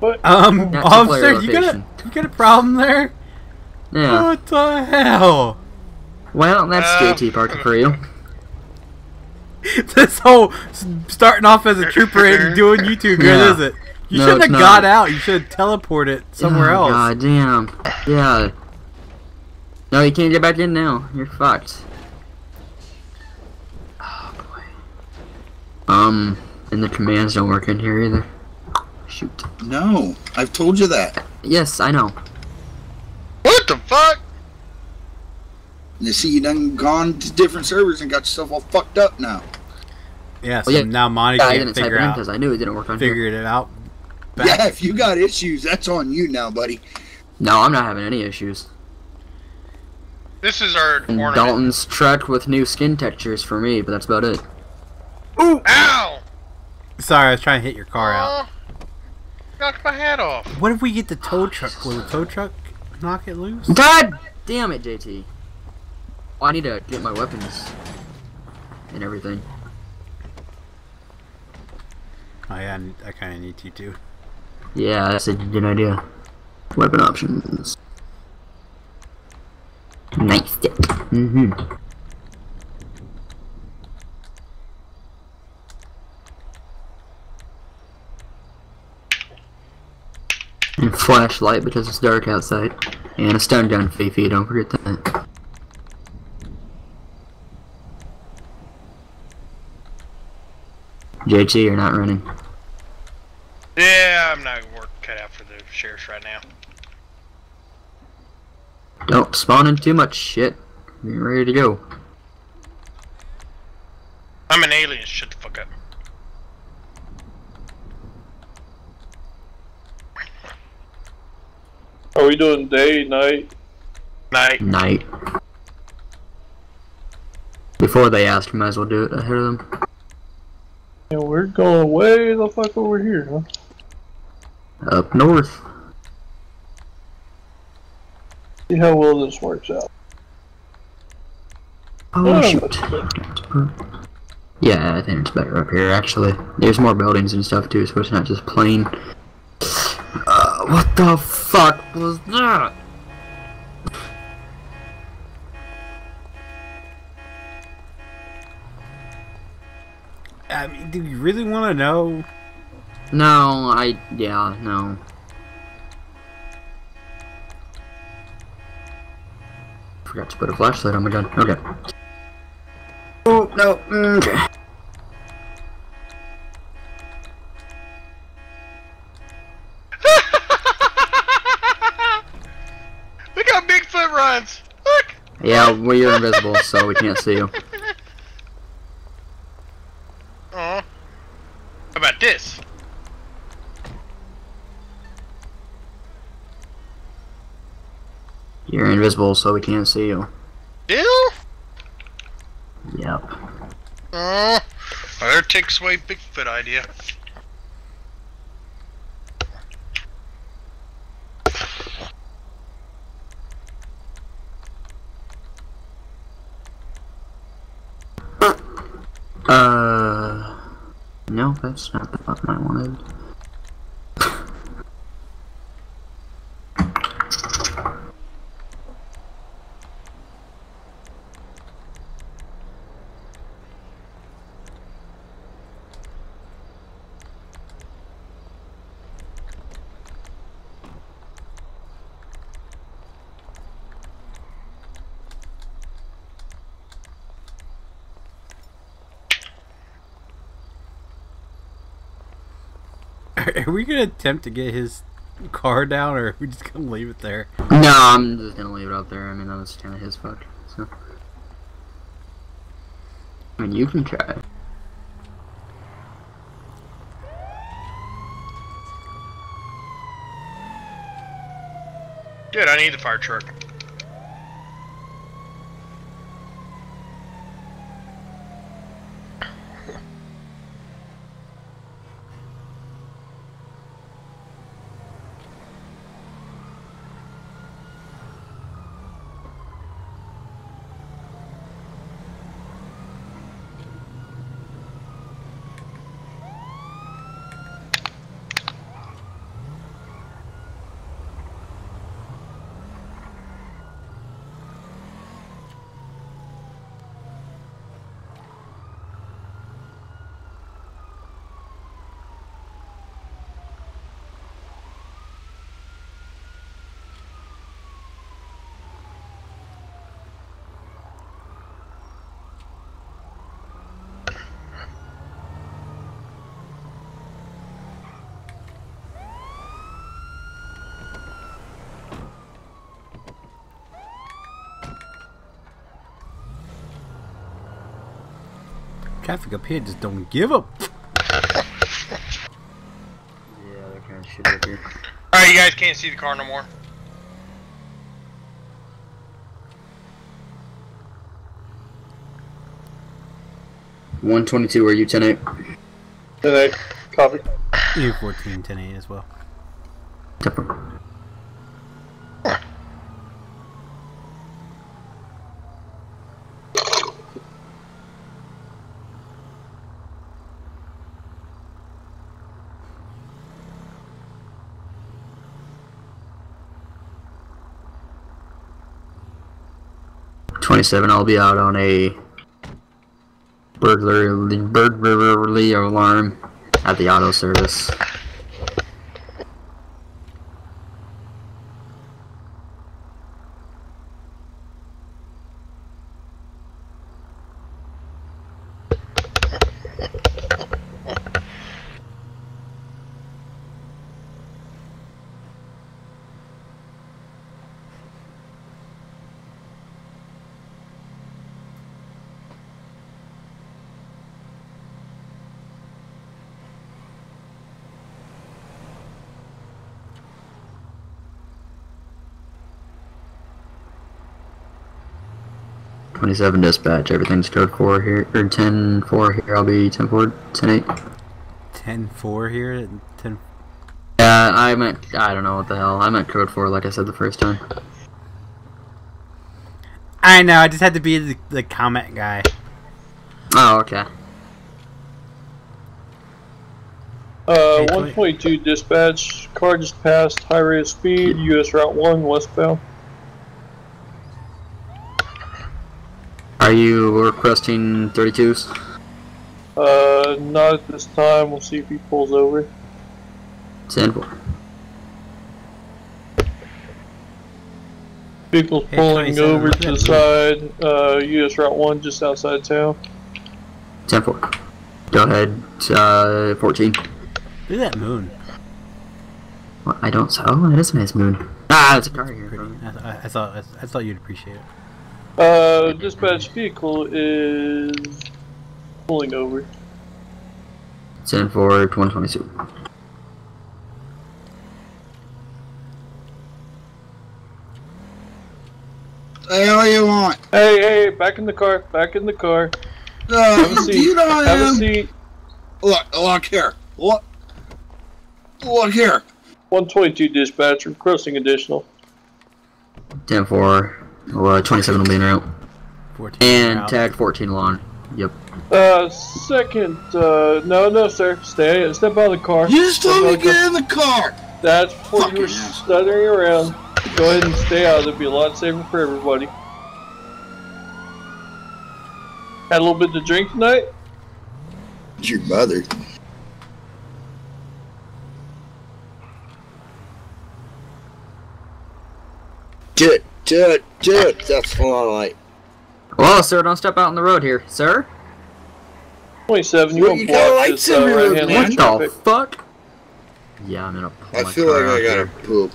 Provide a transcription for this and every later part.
What? Um, Not officer, two-player you got a you got a problem there? Yeah. What the hell? Well, that's Uh, JT Parker for you. this whole starting off as a trooper and doing YouTube too good, Yeah. is it? You No, shouldn't have it's got out. You should have teleported somewhere oh, else. God damn. Yeah. No, you can't get back in now. You're fucked. Oh boy. Um, and the commands don't work in here either. Shoot. No, I've told you that. Yes, I know. What the fuck? You see, you done gone to different servers and got yourself all fucked up now. Yeah, so Well, yeah, now Monty Yeah, I can't didn't type figure it in out because I knew it didn't work on here. figured it out. Back- Yeah, if you got issues, that's on you now, buddy. No, I'm not having any issues. This is our And. Dalton's truck with new skin textures for me, but that's about it. Ooh! Ow! Sorry, I was trying to hit your car out. Aw. Knocked my hat off. What if we get the tow truck? Will the tow truck knock it loose? God damn it, JT. Oh, I need to get my weapons and everything. Oh yeah, I kind of need to too. Yeah, that's a good idea. Weapon options. Nice. Mm-hmm. Flashlight because it's dark outside. And a stun gun, Fifi, don't forget that. JT, you're not running. Yeah, I'm not work cut out for the sheriffs right now. Don't spawn in too much shit. You're ready to go. I'm an alien. Shut the fuck up. Are we doing day, night? Night. Night. Before they ask, you might as well do it ahead of them. Yeah, we're going way the fuck over here, huh? Up north. See how well this works out. Oh, Oh, shoot. Yeah, I think it's better up here, actually. There's more buildings and stuff, too, so it's not just plain. Uh, what the fuck was that? I mean, do you really want to know? No, I. Yeah, no. Forgot to put a flashlight on my gun. Okay. Oh, no. mm, Okay. Yeah, well, you're invisible, so we can't see you. Aw. How about this? You're invisible, so we can't see you. Bill? Yep. Aw. Well, there takes away Bigfoot idea. Uh. No, that's not the button I wanted. Are we gonna attempt to get his car down, or are we just gonna leave it there? No, I'm just gonna leave it up there. I mean, that was kind of his fuck. So. I mean, you can try. Dude, I need the fire truck. Traffic up here just don't give up. Yeah, they're kind of shit over here. Alright, you guys can't see the car no more. One twenty-two. Are you ten eight? Then I copy. You 14, 10, 8 as well. Twenty-seven. I'll be out on a burglary burglary alarm at the auto service. Twenty-seven dispatch. Everything's code four here or ten four here. I'll be ten four, ten eight. 10, 8. 10 4 here. 10. Yeah, I meant I don't know what the hell. I meant code four, like I said the first time. I know, I just had to be the, the comment guy. Oh, okay. Uh, Hey, 122 dispatch. Car just passed high rate of speed. US Route 1 westbound. Are you requesting thirty twos? Uh, not at this time. We'll see if he pulls over. Ten four. Vehicle's Hey, pulling over to the look side. Uh, US Route 1 just outside town. Ten four. Go ahead. Uh, fourteen. Look at that moon. Well, I don't. Oh, it is a nice moon. Ah, it's a car here. I, I, I thought I, I thought you'd appreciate it. Uh, dispatch vehicle is pulling over. Ten four. One twenty two. The hell you want? Hey, hey, back in the car. Back in the car. Uh, Have a seat. you know I Have a seat. Look, look here. Look. Look here. 122 dispatch requesting additional. Ten four. Well, twenty seven will be in route. 14. And out. tag fourteen along. Yep. Uh, second, uh, no, no, sir. Stay, step out of the car. You just Step told out me to get in the car. That's before you were Fucking stuttering around. Go ahead and stay out. It'd be a lot safer for everybody. Had a little bit to drink tonight? It's your mother. Do it, do it, do it. That's what I like. Well, sir, don't step out on the road here, sir. 27, you Well, won't you got block lights this uh, right-hand What the traffic. fuck? Yeah, I'm gonna pull I my feel like I gotta here. poop.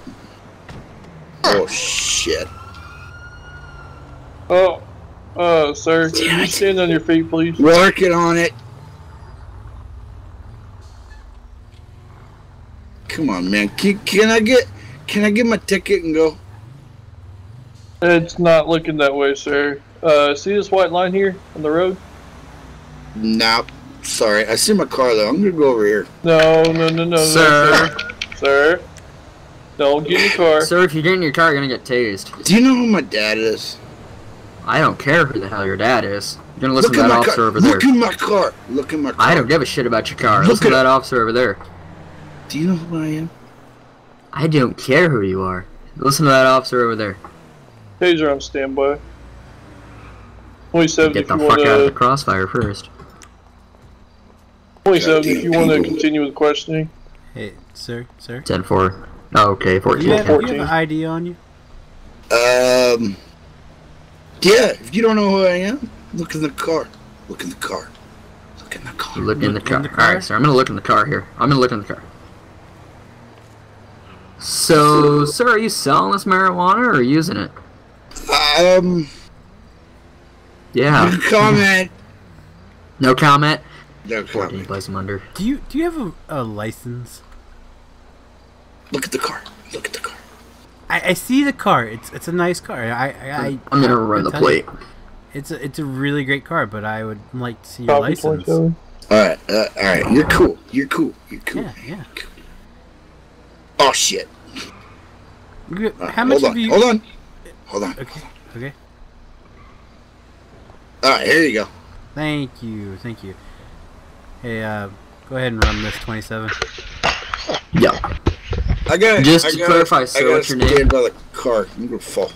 Oh shit. Oh, uh, sir, can Damn you stand on your feet, please? Working on it. Come on, man. Can, can I get can I get my ticket and go? It's not looking that way, sir. Uh, see this white line here on the road? Nope. Sorry, I see my car though. I'm gonna go over here. No, no, no, no, Sir. no, sir. Sir. Don't get in your car. Sir, if you get in your car, you're gonna get tased. Do you know who my dad is? I don't care who the hell your dad is. You're gonna listen Look to that officer car. over there. Look at my car. Look at my car. I don't give a shit about your car. Look listen to at that officer over there. Do you know who I am? I don't care who you are. Listen to that officer over there. Taser on standby. 27 Get if the you fuck want out of the to. crossfire first. 27 if you want to continue with questioning. Hey, sir, sir. 10 4. Oh, okay, 14. You have, okay. you have an ID on you? Um. Yeah. If you don't know who I am, look in the car. Look in the car. Look in the car. Look in the Look in car. the car? Alright, sir, I'm gonna look in the car here. I'm gonna look in the car. So, sir, are you selling this marijuana or using it? Um. Yeah. Comment. No comment. No Or can you comment. place him under? Do you do you have a, a license? Look at the car. Look at the car. I, I see the car. It's it's a nice car. I I, I I'm gonna I- run the tell you, plate. It's a it's a really great car, but I would like to see your Copy license. All right. Uh, all right. You're cool. You're cool. You're cool. Yeah, yeah. Oh shit. You- All right, How much hold have on. you? Hold on. Hold on. Okay, okay. All right. Here you go. Thank you, thank you. Hey, uh, go ahead and run this 27. Yeah. I got. Just I to got, clarify, I sir, got what's your name? stand by the car. I'm gonna fall.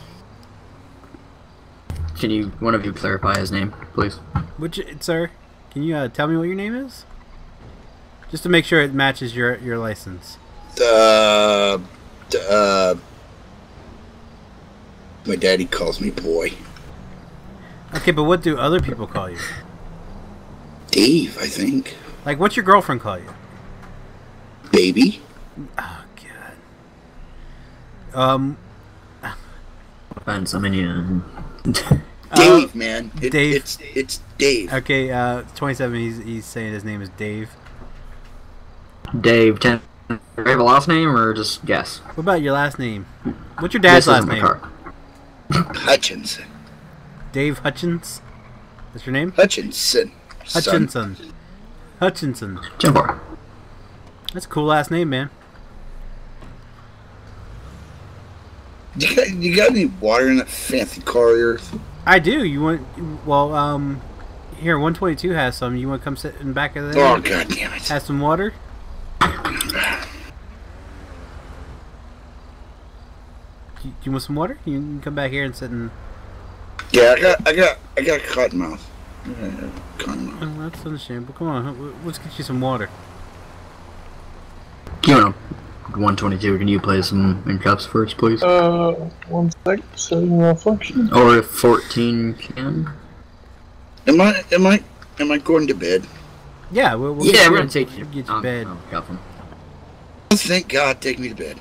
Can you, one of you, clarify his name, please? Which, sir, can you uh, tell me what your name is? Just to make sure it matches your your license. Uh, uh. My daddy calls me boy. Okay, but what do other people call you? Dave, I think. Like, what's your girlfriend call you? Baby. Oh God. Um, Find some Indian. Dave, man. It, Dave. It's it's Dave. okay, uh, 27. He's he's saying his name is Dave. Dave. Ten. Do you have a last name or just guess? What about your last name? What's your dad's This last name? car. Hutchinson. Dave Hutchins. That's your name? Hutchinson. son. Hutchinson. Hutchinson. Jump bar. That's a cool last name, man. You got, you got any water in that fancy car of yours? I do. You want? Well, um, here 122 has some. You want to come sit in back of there? Oh god damn it! Have some water. You, you want some water? You can come back here and sit and. Yeah, I got I got I got a cotton mouth. Yeah, cotton mouth. Oh, that's understandable. Come on, let's get you some water. You know, 122. Can you play some in cups first, please? Uh, one sec. Setting malfunction. Or if 14 can. Am I am I am I going to bed? Yeah, we'll, we'll yeah, we're gonna take you. Get you I'll- bed. I'll cuff him. Thank God, take me to bed.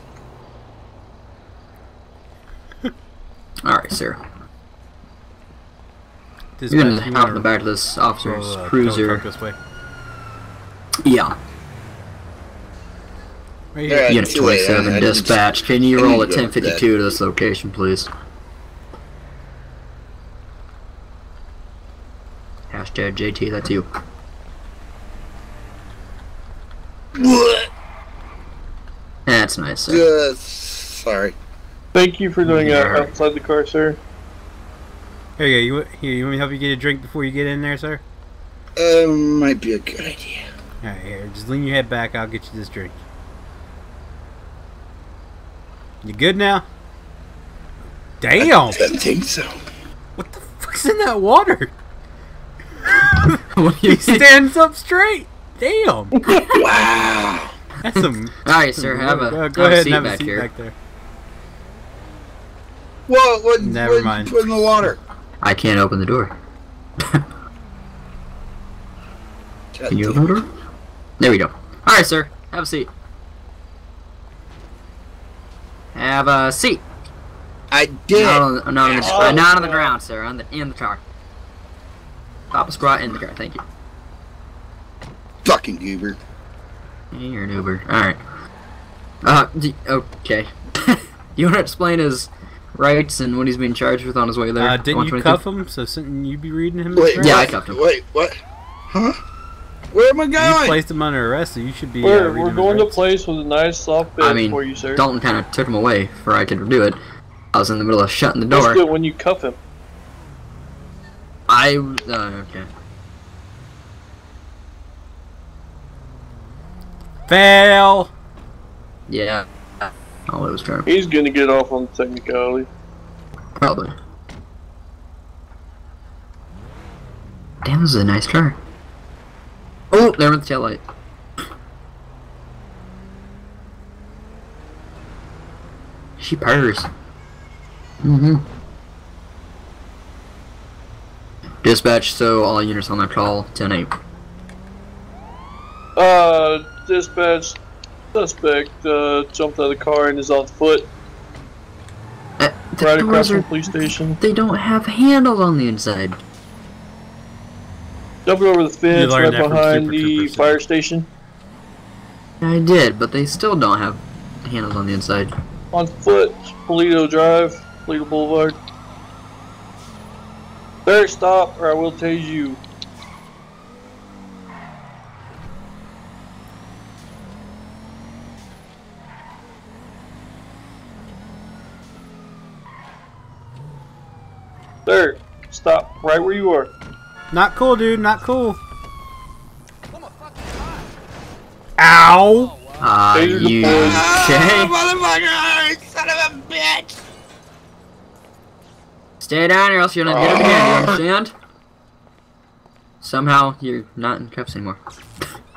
All right, sir. Dispatch, You're gonna you hop in the back of this officer's uh, cruiser. this way. Yeah. Right Yeah. here. Unit 27 I- I dispatch. Can you roll need a to go with 1052 to this location, please? Hashtag JT, that's you. What? That's nice, sir. Uh, sorry. Thank you for doing that Yeah. outside the car, sir. Here you go. You, wa- here, you want me to help you get a drink before you get in there, sir? Uh, might be a good idea. Alright, here. Just lean your head back. I'll get you this drink. You good now? Damn! I didn't think so. What the fuck's in that water? What He stands up straight. Damn! Wow. That's some. Alright, sir, have a, Go, go have a ahead seat and have back a seat here. back there. What? What? Never what mind. You put in the water. I can't open the door. Can you open the door? There we go. Alright, sir, have a seat. Have a seat. I did. Not on, the- not on the, Oh, not on the ground, sir. On the in the car. Pop a squat in the car. Thank you. Fucking goober. You're an Uber. Alright. Uh, okay. you want to explain his rights and what he's being charged with on his way there? Uh, didn't you 122? cuff him? So shouldn't you be reading him? Wait. Yeah, I right? cuffed him. Wait. What? Huh? Where am I going? You going? placed him under arrest, so you should be. uh, We're, reading we're going to rights. place with a nice soft bed I mean, for you, sir. Dalton kind of took him away before I could do it. I was in the middle of shutting the door. do it when you cuff him. I. Uh, okay. Fail. Yeah. It was. He's gonna get off on technicality. Probably. Damn, this is a nice car. Oh, there went the tail light. She purrs. Mm-hmm. Dispatch, so all units on that call, 10-8. Uh, dispatch. Suspect uh, jumped out of the car and is on foot Uh, the right across from are, the police station. they don't have handles on the inside. Jumping over the fence right behind the fire station. I did, but they still don't have handles on the inside. On foot, Paleto Drive, Paleto Boulevard. There, stop, or I will tase you. There, stop, right where you are. Not cool, dude. Not cool. Ow! Ah, Taser you deployed. okay? motherfucker! Son of a bitch! Stay down or else you're not get up again, you understand? Somehow you're not in cuffs anymore.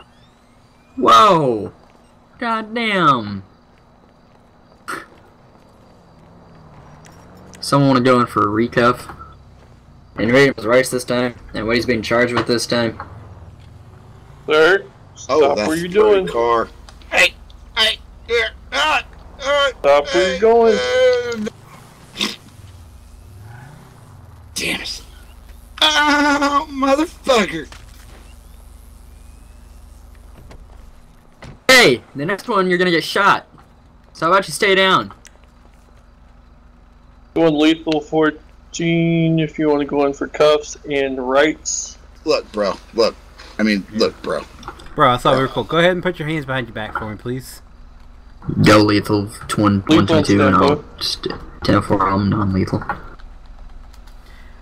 Whoa! God damn! Someone wanna go in for a recuff. And Ray was Rice this time, and what he's being charged with this time. There, Oh, stop that's where you the doing. car. Hey, hey, here, ah, ah, Stop where you going. uh, Damn it. Oh, motherfucker. Hey! The next one you're gonna get shot. So how about you stay down? Going lethal 14 if you want to go in for cuffs and rights. Look, bro, look. I mean, look, bro. Bro, I thought we were cool. Go ahead and put your hands behind your back for me, please. Go lethal twin Lethal one twenty two and I'll standby. just ten four I'm non lethal.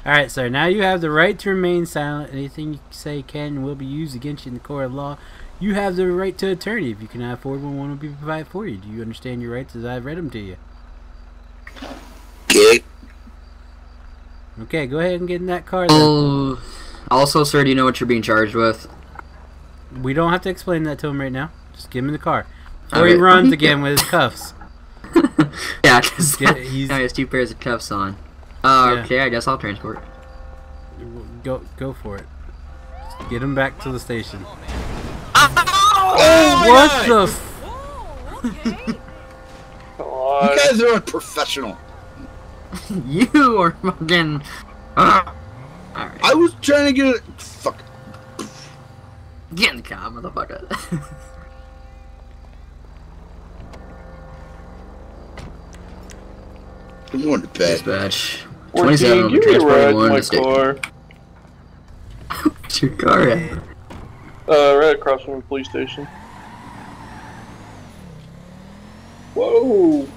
Alright, sir. Now you have the right to remain silent. Anything you say can and will be used against you in the court of law. You have the right to attorney. If you cannot afford one, one will be provided for you. Do you understand your rights as I've read them to you? Okay. Okay, go ahead and get in that car then. Oh, also, sir, do you know what you're being charged with? We don't have to explain that to him right now. Just get him in the car. Or he runs again with his cuffs. yeah, because Yeah, he's- he has two pairs of cuffs on. Uh, Yeah. okay, I guess I'll transport. Go, go for it. Just get him back to the station. Oh, what the? F- Come You guys are unprofessional. you are fucking. Uh, Alright, I was trying to get it. Fuck. get in the car, motherfucker. I'm going to bed. Dispatch. 14, 27 on the give me a transport ride my car. Where's your car at? Uh, right across from the police station. Whoa!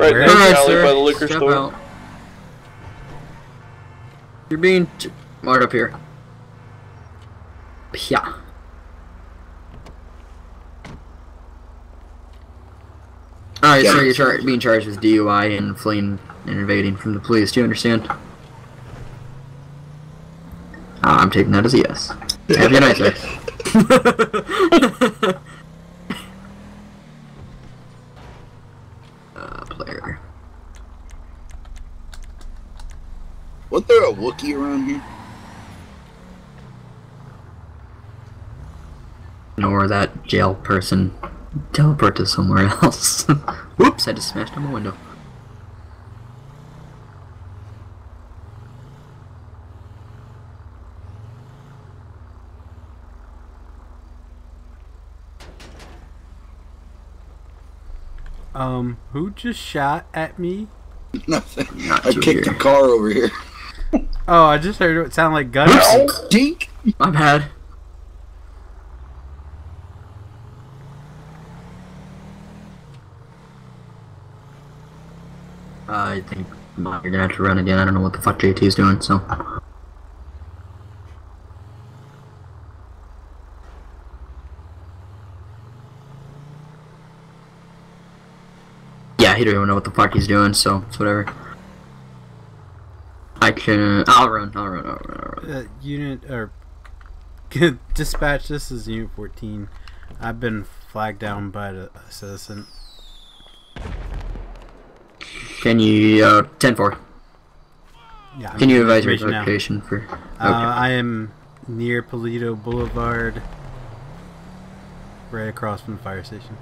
Right Where next is Alright, alley sir. by the liquor Step store. out. You're being t- right up here. Yeah. Alright, Yeah. sir, you're char- being charged with DUI and fleeing and invading from the police. Do you understand? Uh, I'm taking that as a yes. Have a good night, sir. uh, player. Was there a Wookiee around here? Nor that jail person teleport to somewhere else. Whoops, I just smashed on my window. Um, who just shot at me? Nothing. Not I you kicked the here. car over here. Oh, I just heard it sound like guns. Dink. My bad. I think you're gonna have to run again. I don't know what the fuck JT's doing, so. Yeah, he don't even know what the fuck he's doing, so it's whatever. I can. I'll run. I'll run. I'll run. I'll run. Uh, unit or dispatch. This is Unit 14. I've been flagged down by the a citizen. Can you uh, ten four? Yeah. I'm Can you advise your information now. location for? Uh, I am near Paleto Boulevard, right across from the fire station.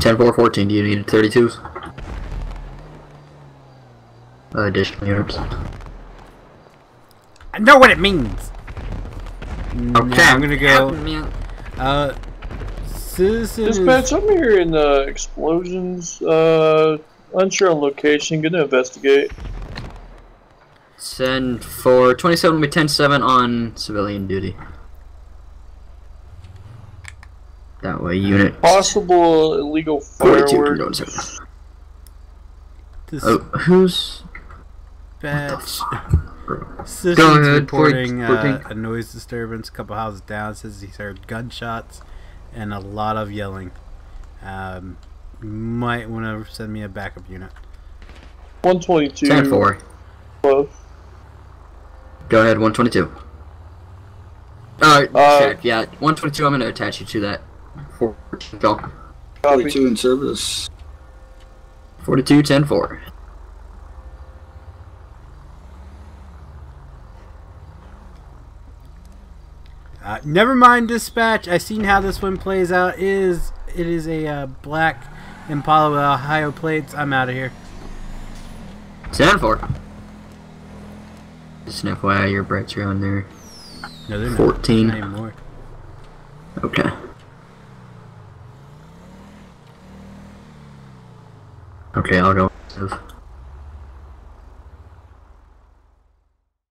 10 4 14. Do you need 32s? Uh, additional units. I know what it means. Now Okay. I'm gonna go. Uh, citizen. Dispatch, I'm hearing uh, explosions. Uh, unsure on location. Gonna investigate. Send for 27 with 10 7 on civilian duty. That way, unit. Possible illegal 42 can go fireworks. inside. Oh, who's. Dispatch. Bro. Citizens Go ahead, reporting Fort- uh, a noise disturbance a couple houses down. Says he's heard gunshots and a lot of yelling. Um, might want to send me a backup unit. 122. 10 4. Close. Go ahead, 122. Alright, Uh, check. Yeah, 122, I'm gonna attach you to that. Four, 42 in service. 42, 10 4. Uh, never mind dispatch. I seen how this one plays out. It is it is a uh, black Impala with Ohio plates. I'm out of here. 10 4. Just an FYI, your brights are on there. No, they're not. 14. Not anymore. Okay. Okay, I'll go.